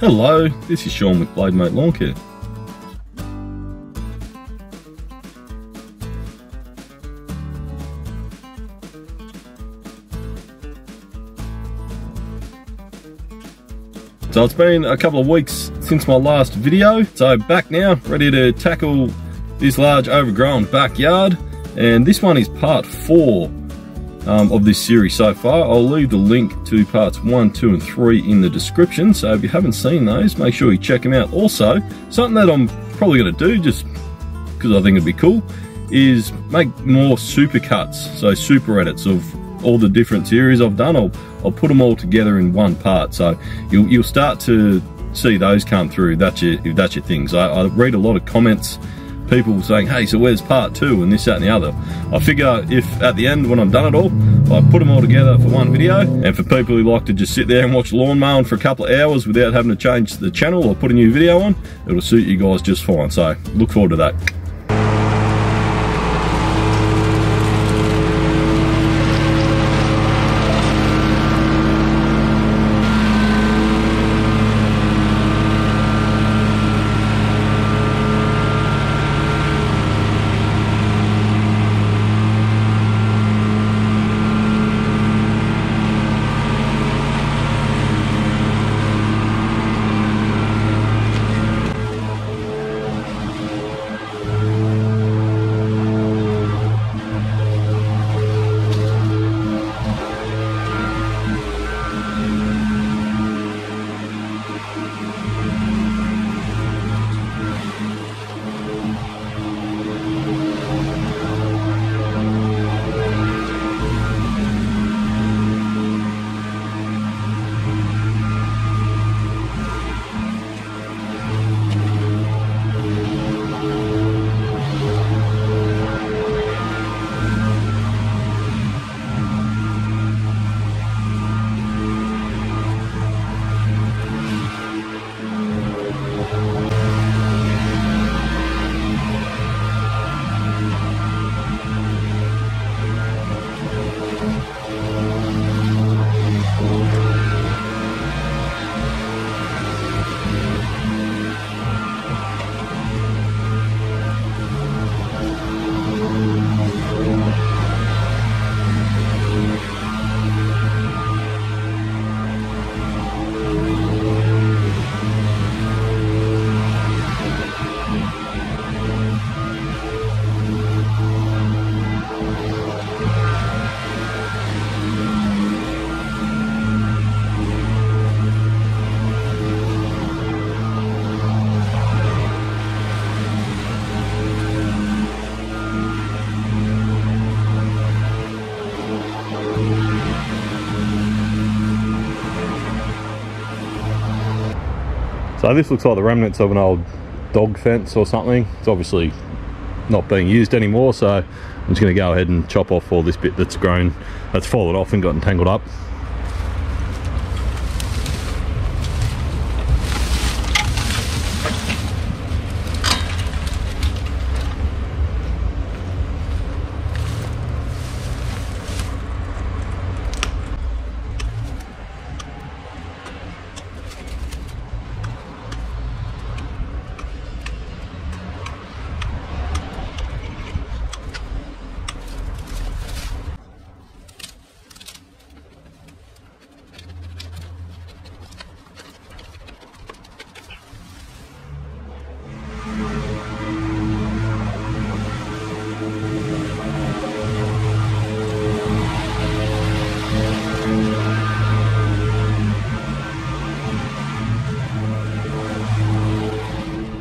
Hello, this is Sean with Blade Mate Lawn Care. So it's been a couple of weeks since my last video, so back now, ready to tackle this large overgrown backyard. And this one is part four um, of this series so far. I'll leave the link to parts one, two, and three in the description. So if you haven't seen those, make sure you check them out. Also, something that I'm probably going to do, just because I think it'd be cool, is make more super cuts, so super edits of all the different series I've done. I'll, I'll put them all together in one part. So you'll, you'll start to see those come through. That's your, that's your things. I, I read a lot of comments people saying, hey, so where's part two and this, that and the other. I figure if at the end when I'm done it all, I put them all together for one video. And for people who like to just sit there and watch lawn mowing for a couple of hours without having to change the channel or put a new video on, it'll suit you guys just fine. So look forward to that. This looks like the remnants of an old dog fence or something. It's obviously not being used anymore, so I'm just going to go ahead and chop off all this bit that's grown, that's fallen off and gotten tangled up.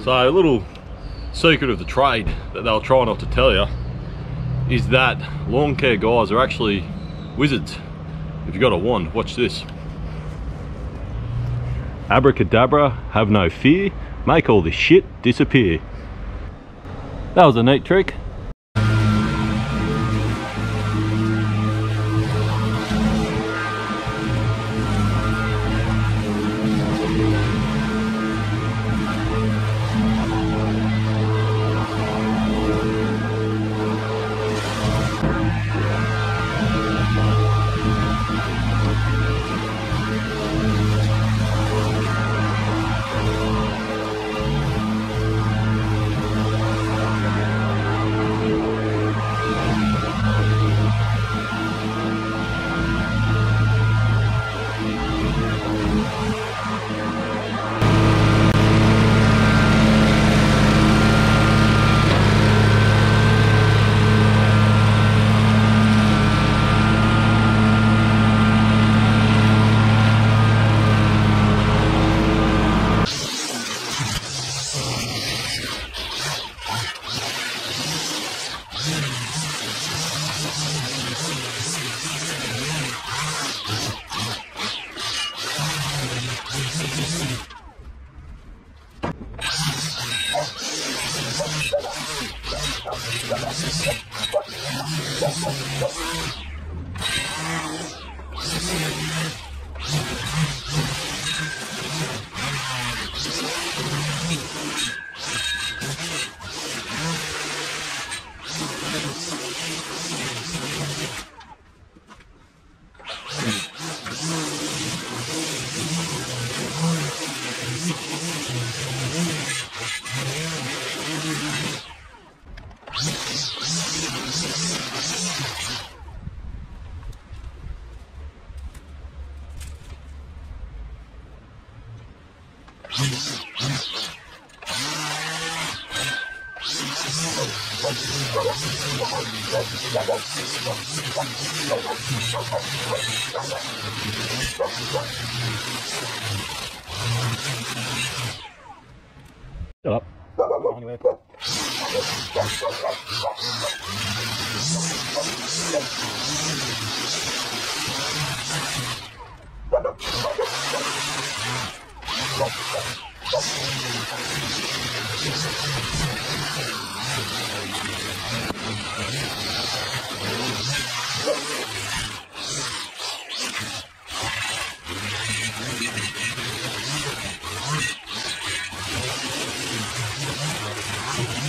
So a little secret of the trade that they'll try not to tell you is that lawn care guys are actually wizards. If you've got a wand, watch this. Abracadabra, have no fear, make all this shit disappear. That was a neat trick.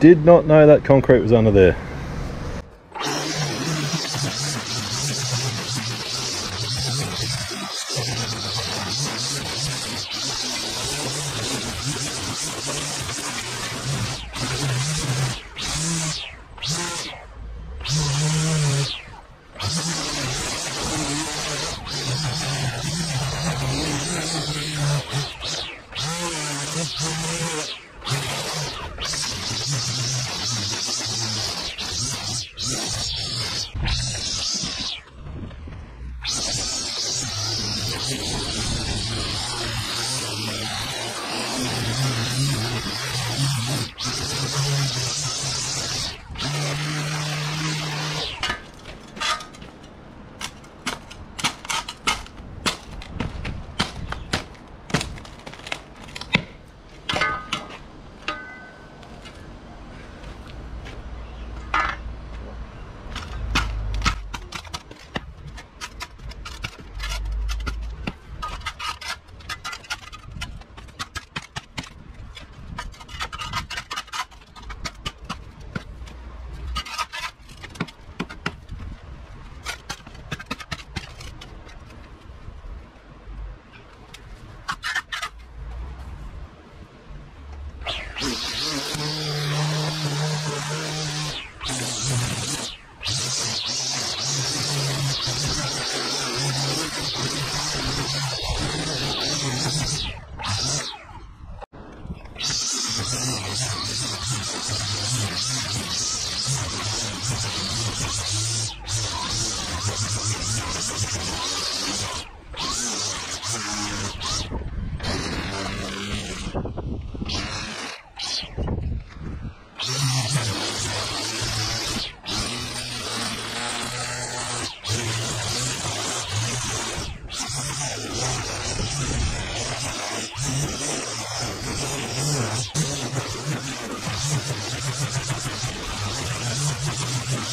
Did not know that concrete was under there.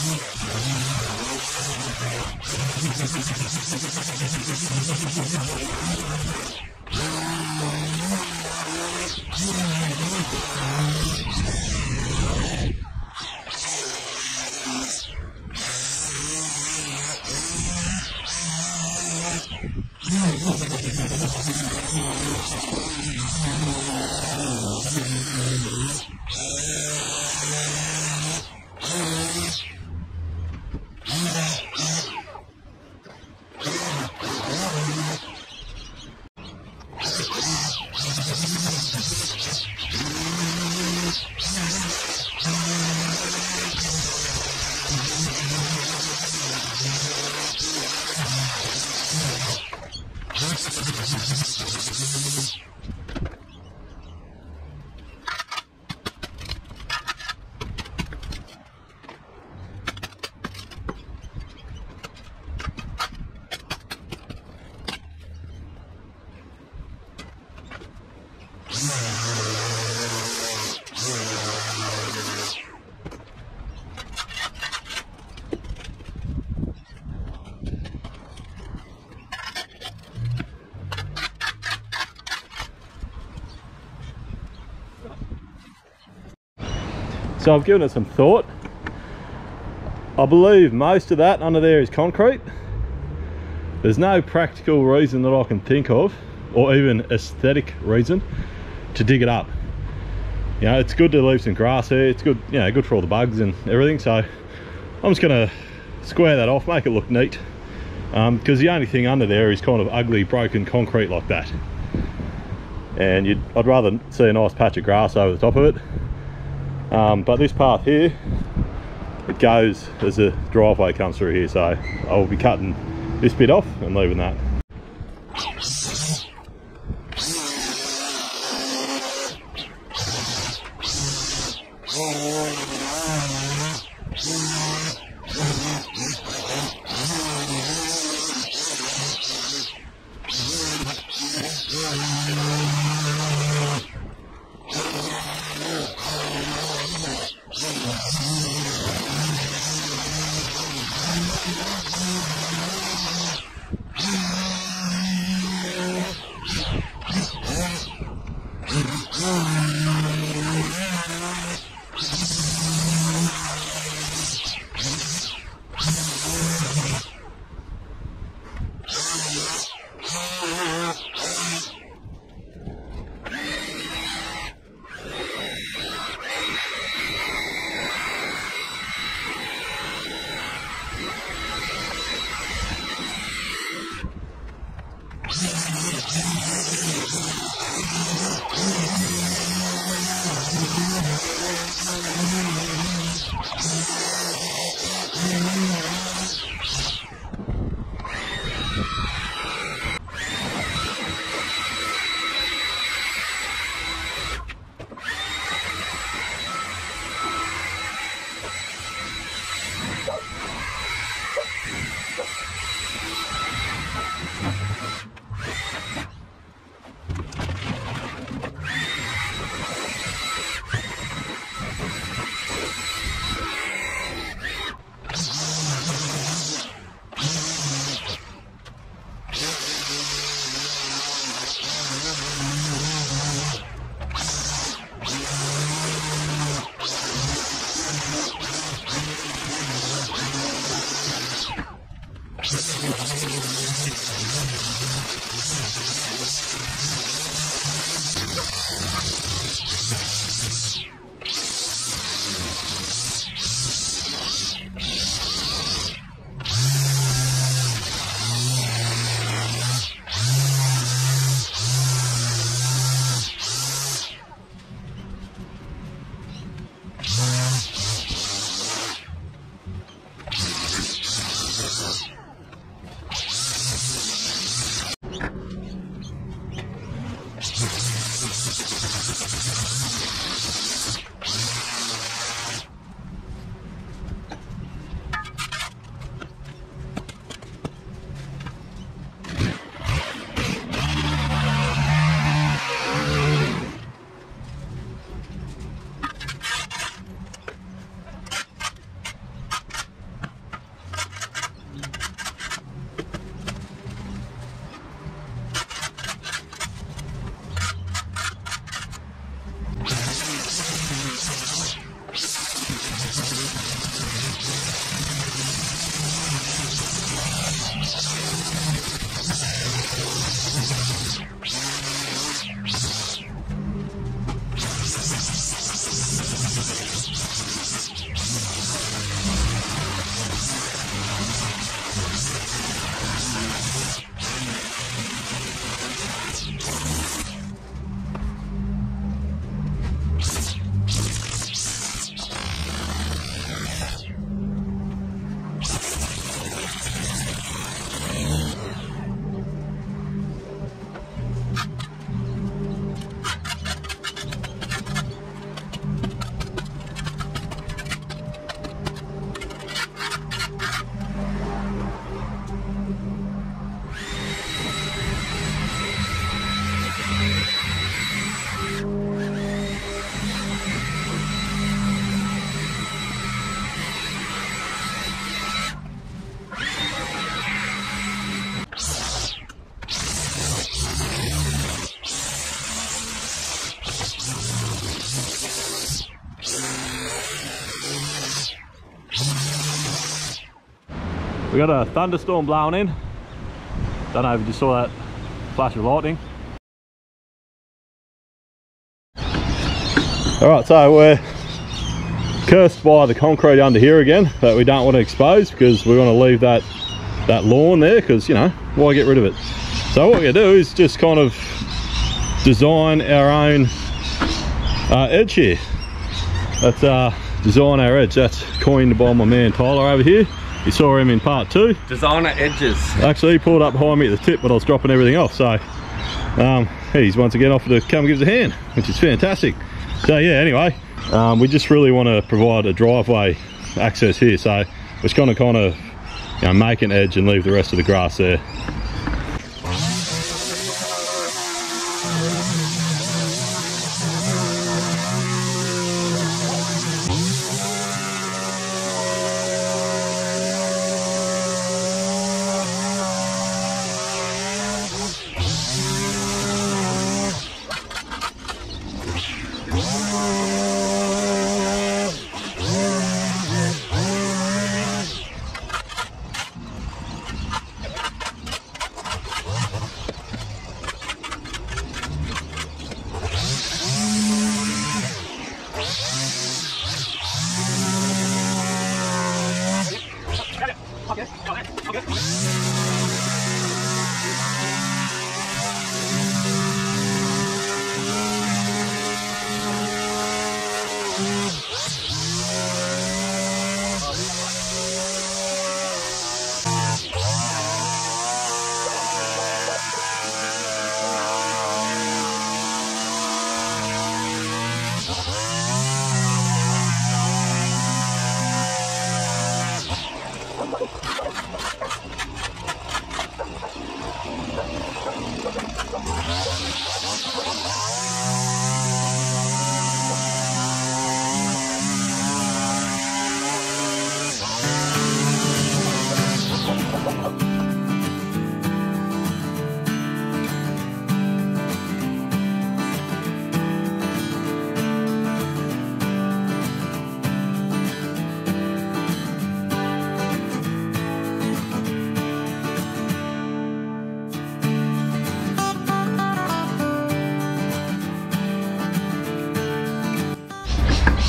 Yeah. So I've given it some thought. I believe most of that under there is concrete. There's no practical reason that I can think of, or even aesthetic reason, to dig it up. You know, it's good to leave some grass here. It's good, you know, good for all the bugs and everything. So I'm just gonna square that off, make it look neat. Because um, the only thing under there is kind of ugly, broken concrete like that. And I'd rather see a nice patch of grass over the top of it um, but this path here it goes as a driveway comes through here so I'll be cutting this bit off and leaving that We got a thunderstorm blowing in. Don't know if you just saw that flash of lightning. All right, so we're cursed by the concrete under here again that we don't want to expose because we want to leave that that lawn there because you know why get rid of it so what gonna do is just kind of design our own uh, edge here that's uh design our edge that's coined by my man tyler over here you saw him in part two. Designer edges. Actually, he pulled up behind me at the tip, but I was dropping everything off. So um, he's once again offered to come and give us a hand, which is fantastic. So yeah, anyway, um, we just really want to provide a driveway access here. So we're just going to kind of you know, make an edge and leave the rest of the grass there.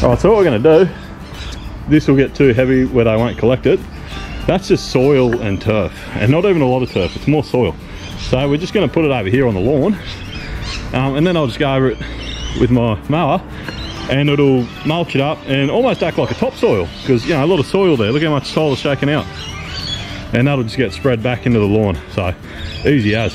All right, so what we're gonna do, this will get too heavy where they won't collect it. That's just soil and turf, and not even a lot of turf, it's more soil. So we're just gonna put it over here on the lawn, um, and then I'll just go over it with my mower, and it'll mulch it up and almost act like a topsoil, because you know, a lot of soil there, look how much soil is shaking out. And that'll just get spread back into the lawn, so easy as.